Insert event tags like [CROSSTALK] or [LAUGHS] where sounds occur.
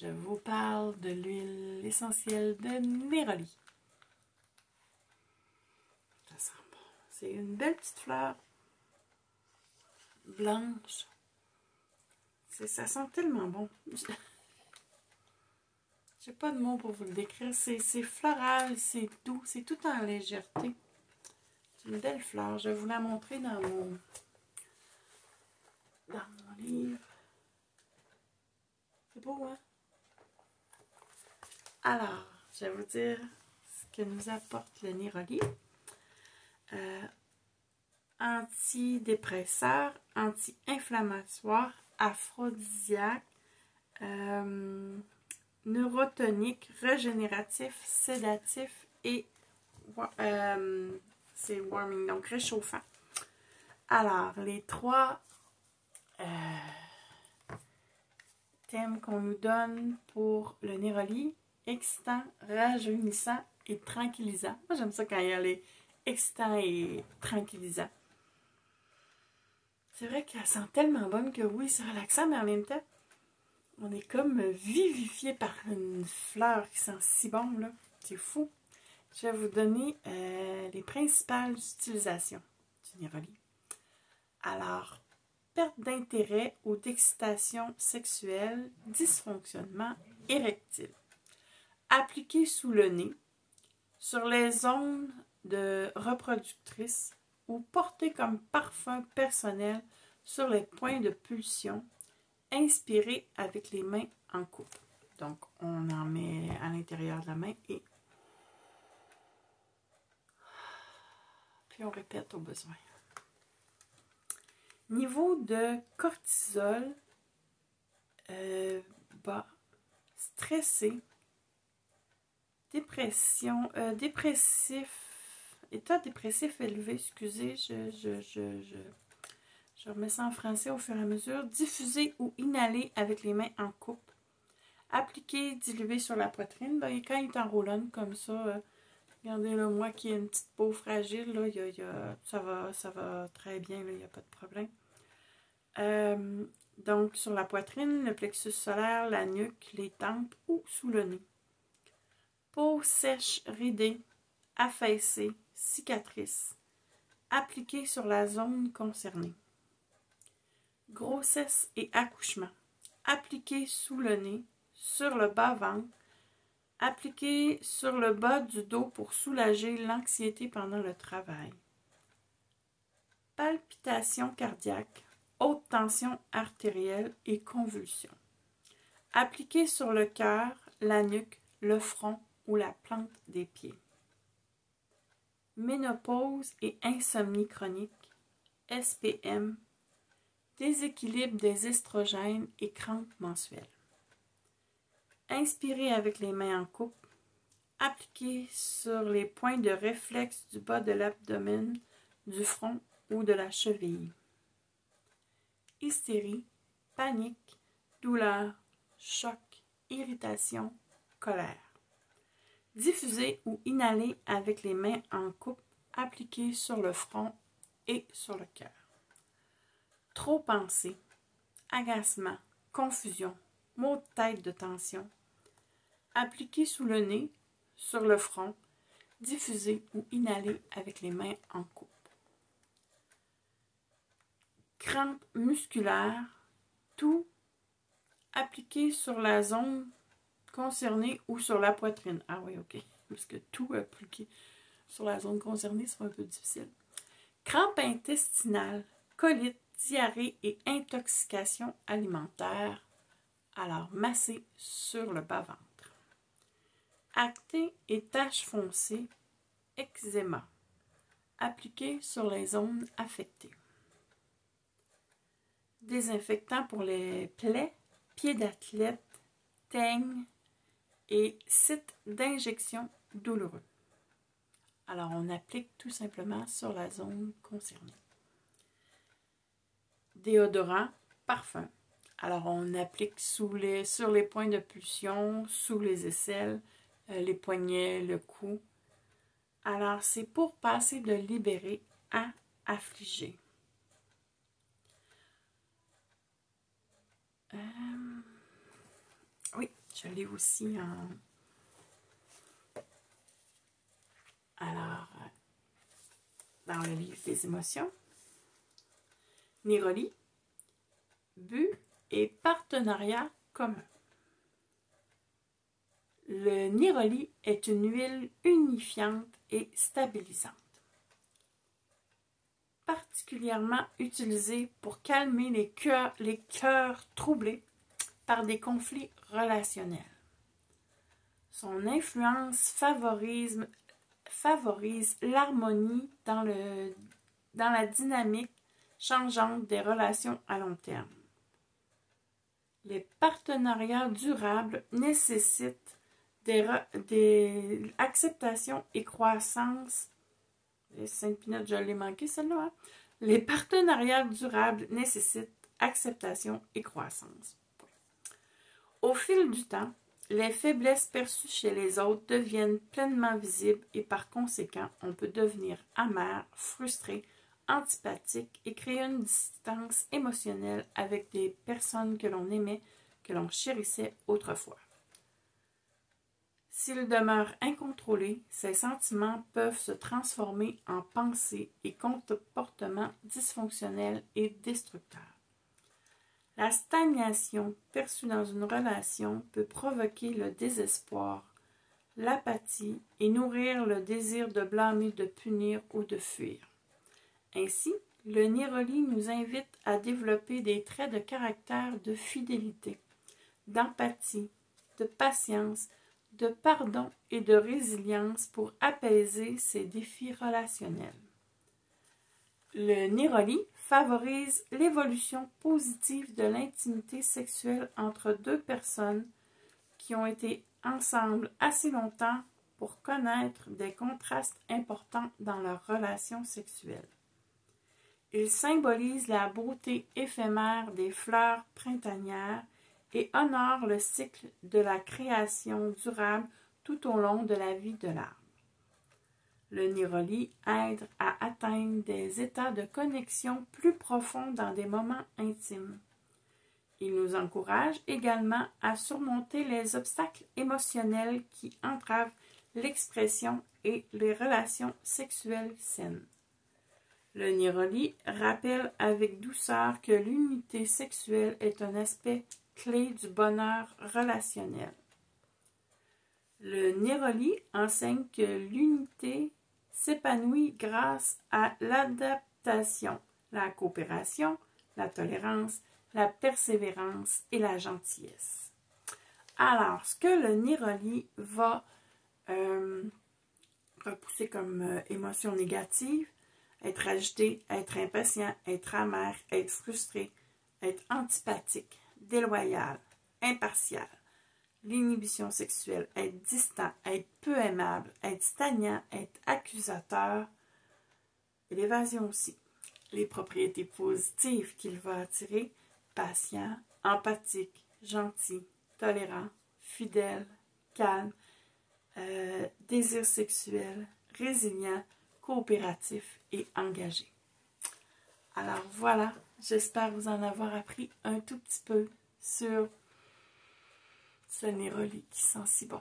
je vous parle de l'huile essentielle de Néroli. Ça sent bon. C'est une belle petite fleur blanche. Ça sent tellement bon. [LAUGHS] J'ai pas de mots pour vous le décrire. C'est floral, c'est doux, c'est tout en légèreté. C'est une belle fleur. Je vais vous la montrer dans mon, dans mon livre. C'est beau, hein? Alors, je vais vous dire ce que nous apporte le Niroli. Euh, antidépresseur, anti-inflammatoire, aphrodisiaque, euh, neurotonique, régénératif, sédatif et euh, c'est warming, donc réchauffant. Alors, les trois thèmes qu'on nous donne pour le Néroli, excitant, rajeunissant et tranquillisant. Moi, j'aime ça quand il y a les excitant et tranquillisant. C'est vrai qu'elle sent tellement bonne que oui, c'est relaxant, mais en même temps, on est comme vivifié par une fleur qui sent si bon, là. C'est fou. Je vais vous donner euh, les principales utilisations du Niroli. Alors, perte d'intérêt ou d'excitation sexuelle, dysfonctionnement érectile appliqué sous le nez, sur les zones de reproductrice ou porté comme parfum personnel sur les points de pulsion, inspiré avec les mains en coupe. Donc, on en met à l'intérieur de la main et puis on répète au besoin. Niveau de cortisol, euh, bas, stressé, Dépression, euh, dépressif, état dépressif élevé, excusez, je, je, je, remets ça en français au fur et à mesure. Diffuser ou inhaler avec les mains en coupe. Appliquer, diluer sur la poitrine. Ben, quand il est en roulonne comme ça, euh, regardez le moi qui ai une petite peau fragile, là, ça, va, ça va très bien, il n'y a pas de problème. Euh, donc, sur la poitrine, le plexus solaire, la nuque, les tempes ou sous le nez peau sèche, ridée, affaissée, cicatrice, appliquée sur la zone concernée. Grossesse et accouchement, appliquée sous le nez, sur le bas-ventre, appliquée sur le bas du dos pour soulager l'anxiété pendant le travail. Palpitations cardiaques, haute tension artérielle et convulsions. Appliquée sur le cœur, la nuque, le front, ou la plante des pieds. Ménopause et insomnie chronique, SPM, déséquilibre des estrogènes et crampes mensuelles. Inspirez avec les mains en coupe. Appliquez sur les points de réflexe du bas de l'abdomen, du front ou de la cheville. Hystérie, panique, douleur, choc, irritation, colère. Diffuser ou inhaler avec les mains en coupe appliquées sur le front et sur le cœur. Trop penser, agacement, confusion, maux de tête de tension. Appliquer sous le nez, sur le front, diffuser ou inhaler avec les mains en coupe. Crampes musculaires, tout appliqué sur la zone concernée ou sur la poitrine. Ah oui, ok. [LAUGHS] Parce que tout appliqué sur la zone concernée sera un peu difficile. Crampes intestinales, colite, diarrhée et intoxication alimentaire. Alors, masser sur le bas-ventre. Acné et taches foncées, eczéma. Appliqué sur les zones affectées. Désinfectant pour les plaies, pieds d'athlète, teigne, et site d'injection douloureux. Alors, on applique tout simplement sur la zone concernée. Déodorant, parfum. Alors, on applique sous les, sur les points de pulsion, sous les aisselles, euh, les poignets, le cou. Alors, c'est pour passer de libérer à affliger. Euh, Oui, je l'ai aussi en... Alors, euh, dans le livre des émotions, Niroli, but et partenariat commun. Le niroli est une huile unifiante et stabilisante, particulièrement utilisée pour calmer les cœurs troublés par des conflits relationnels. Son influence favorise, l'harmonie dans, la dynamique changeante des relations à long terme. Les partenariats durables nécessitent des, acceptations et croissance. Les cinq je l'ai celle-là. Hein? Les partenariats durables nécessitent acceptation et croissance. Au fil du temps, les faiblesses perçues chez les autres deviennent pleinement visibles et par conséquent, on peut devenir amer, frustré, antipathique et créer une distance émotionnelle avec des personnes que l'on aimait, que l'on chérissait autrefois. S'ils demeurent incontrôlés, ces sentiments peuvent se transformer en pensées et comportements dysfonctionnels et destructeurs. La stagnation perçue dans une relation peut provoquer le désespoir, l'apathie et nourrir le désir de blâmer, de punir ou de fuir. Ainsi, le Niroli nous invite à développer des traits de caractère de fidélité, d'empathie, de patience, de pardon et de résilience pour apaiser ces défis relationnels. Le Niroli favorise l'évolution positive de l'intimité sexuelle entre deux personnes qui ont été ensemble assez longtemps pour connaître des contrastes importants dans leur relation sexuelle. Il symbolise la beauté éphémère des fleurs printanières et honore le cycle de la création durable tout au long de la vie de l'arbre. Le Niroli aide à atteindre des états de connexion plus profonds dans des moments intimes. Il nous encourage également à surmonter les obstacles émotionnels qui entravent l'expression et les relations sexuelles saines. Le Niroli rappelle avec douceur que l'unité sexuelle est un aspect clé du bonheur relationnel. Le Néroli enseigne que l'unité s'épanouit grâce à l'adaptation, la coopération, la tolérance, la persévérance et la gentillesse. Alors, ce que le Néroli va euh, repousser comme euh, émotion négative, être agité, être impatient, être amer, être frustré, être antipathique, déloyal, impartial, l'inhibition sexuelle, être distant, être peu aimable, être stagnant, être accusateur, et l'évasion aussi. Les propriétés positives qu'il va attirer, patient, empathique, gentil, tolérant, fidèle, calme, euh, désir sexuel, résilient, coopératif et engagé. Alors voilà, j'espère vous en avoir appris un tout petit peu sur ce néroli qui sent si bon.